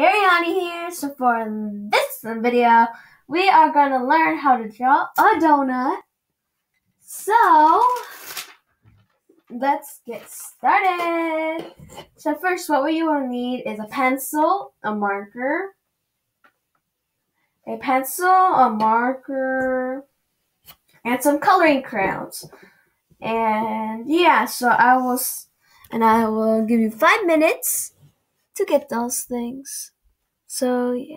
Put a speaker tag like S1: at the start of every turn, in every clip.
S1: Ariene here. So for this video, we are going to learn how to draw a donut. So let's get started. So first, what you will need is a pencil, a marker, a pencil, a marker, and some coloring crayons. And yeah, so I will, and I will give you five minutes to get those things. So yeah.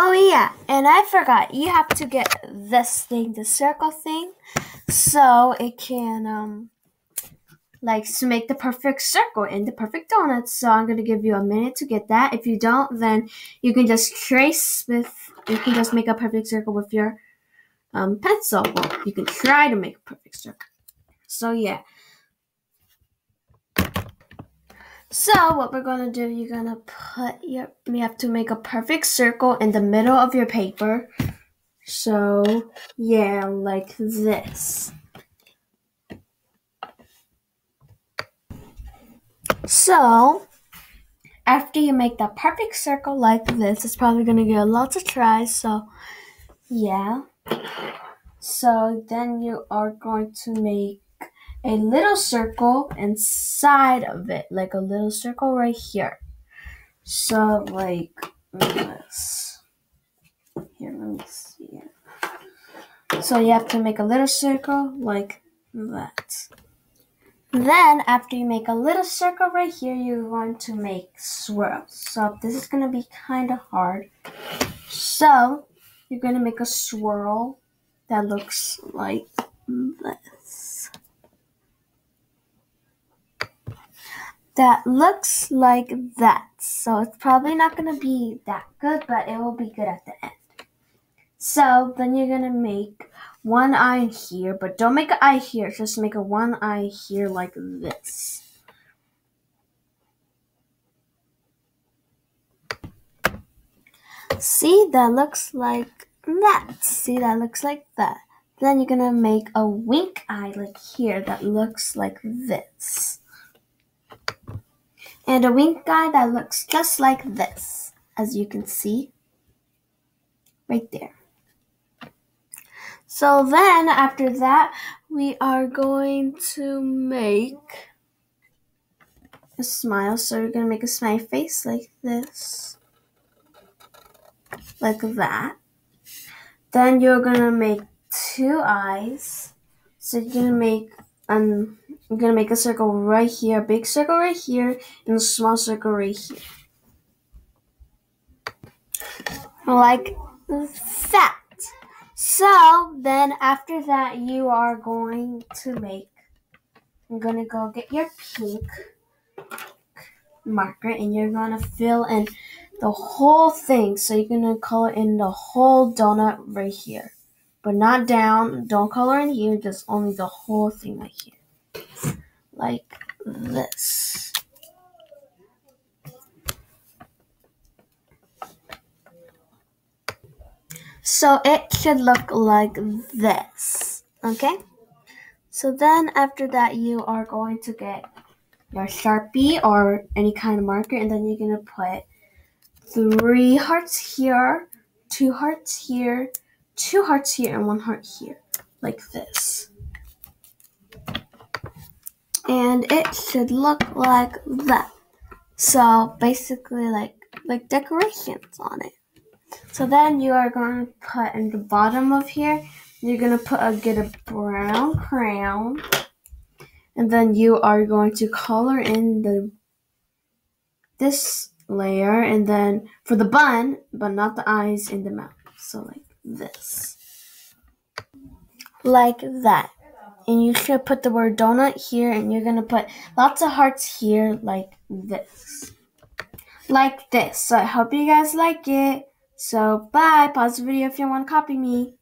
S1: Oh yeah, and I forgot. You have to get this thing, the circle thing, so it can um like to make the perfect circle and the perfect donut. So I'm gonna give you a minute to get that. If you don't, then you can just trace with you can just make a perfect circle with your um, pencil. Well, you can try to make a perfect circle. So yeah. So what we're gonna do, you're gonna put your you have to make a perfect circle in the middle of your paper. So yeah, like this. So after you make the perfect circle like this, it's probably gonna get lots of tries. So yeah. So then you are going to make a little circle inside of it, like a little circle right here. So like this. Here, let me see. So you have to make a little circle like that. Then after you make a little circle right here, you're going to make swirls. So this is going to be kind of hard. So you're going to make a swirl that looks like this. That looks like that. So it's probably not going to be that good, but it will be good at the end. So then you're going to make one eye here, but don't make an eye here. Just make a one eye here like this. See, that looks like that. See, that looks like that. Then you're gonna make a wink eye like here that looks like this. And a wink eye that looks just like this, as you can see right there. So then after that, we are going to make a smile. So we're going to make a smiley face like this. Like that. Then you're going to make two eyes. So you're going to make um, I'm going to make a circle right here, a big circle right here, and a small circle right here. Like that. So then after that, you are going to make, I'm going to go get your pink marker and you're going to fill in the whole thing. So you're going to color in the whole donut right here. But not down. Don't color in here, just only the whole thing right here. Like this. So it should look like this. Okay? So then after that you are going to get your Sharpie or any kind of marker and then you're going to put three hearts here, two hearts here, two hearts here, and one heart here. Like this. And it should look like that. So basically like like decorations on it. So then you are going to put in the bottom of here, you're going to put a get a brown crayon. And then you are going to color in the this layer and then for the bun, but not the eyes in the mouth. So like this. Like that. And you should put the word donut here and you're going to put lots of hearts here like this. Like this. So I hope you guys like it. So bye. Pause the video if you want to copy me.